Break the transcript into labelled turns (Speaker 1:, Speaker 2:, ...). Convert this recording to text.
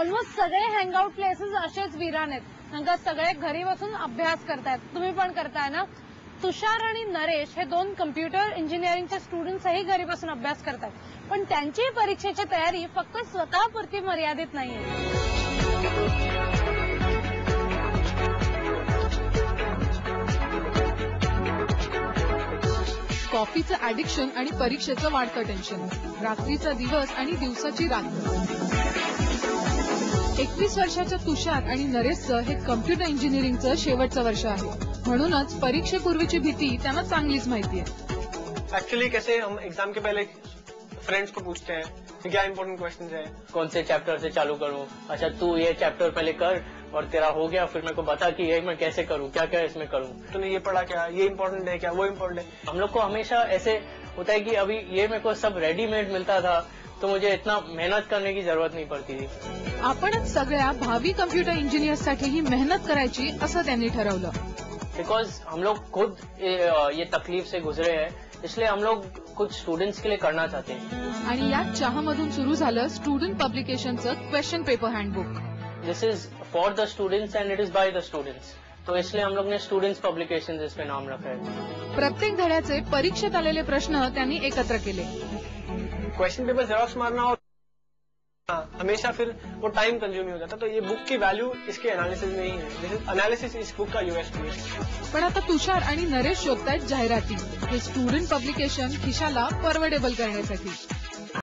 Speaker 1: Almost सगळे hangout places असेच विरान आहेत. कारण सगळे घरी बसून अभ्यास करतायत. तुम्ही पण करताय ना? तुषार आणि नरेश हे दोन कम्प्युटर इंजिनिअरिंगचे स्टुडंट्सही घरी बसून अभ्यास करतात पण त्यांची परीक्षेची तयारी फक्त स्वतःपुरती मर्यादित नाहीये.
Speaker 2: कॉफीचं ऍडिक्शन आणि परीक्षेचं वाढतं टेन्शन रात्रीचा दिवस आणि दिवसाची रात्र. एकवीस वर्षाच्या तुषार आणि नरेशचं हे कम्प्युटर इंजिनिअरिंगचं शेवटचं वर्ष आहे. म्हणूनच परीक्षेपूर्वीची भीती त्यांना चांगलीच माहिती आहे.
Speaker 3: एक्चुअली कैसे हम एग्ज़ाम के पहले फ्रेंड्स को पूछते हैं कि क्या इंपॉर्टेंट क्वेश्चन है?
Speaker 4: कौन से चैप्टर से चालू करूँ? अच्छा तू ये चैप्टर पहले कर और तेरा हो गया फिर मेरे को बता कि ये मैं कैसे करूँ क्या क्या इसमें करूँ।
Speaker 3: तूने ये पढ़ा क्या? ये इंपॉर्टेंट है क्या? वो इम्पोर्टेंट है।
Speaker 4: हम लोग को हमेशा ऐसे होता है कि अभी ये मेरे को सब रेडीमेड मिलता था। तो मुझे इतना मेहनत करने की जरूरत नहीं पड़ती थी।
Speaker 2: आपणच सगळ्या भावी कम्प्युटर इंजिनियर्ससाठीही मेहनत करायची असं त्यांनी ठरवलं.
Speaker 4: बिकॉज हम लोग खुद ये, ये तकलीफ से गुजरे हैं इसलिए हम लोग कुछ स्टूडेंट्स के लिए करना चाहते हैं।
Speaker 2: आणि याच चहामधून सुरू झालं student पब्लिकेशनचं question paper handbook
Speaker 4: this is for the students and it is by the students तो इसलिए हम लोग ने स्टूडेंट्स पब्लिकेशन इस पे नाम रखा है।
Speaker 2: प्रत्येक धड्याचे परीक्षेत आलेले प्रश्न त्यांनी एकत्र केले.
Speaker 3: क्वेश्चन पेपर जेरोक्स मारना और हमेशा फिर वो टाइम कंज्यूम हो जाता तो ये बुक की वैल्यू इसके एनालिसिस में ही है। एनालिसिस इस बुक का यूएसपी है।
Speaker 2: पण आता तुषार आणि नरेश शोधतायत जाहिराती. हे स्टुडंट पब्लिकेशन खिशाला परवडेबल करण्यासाठी.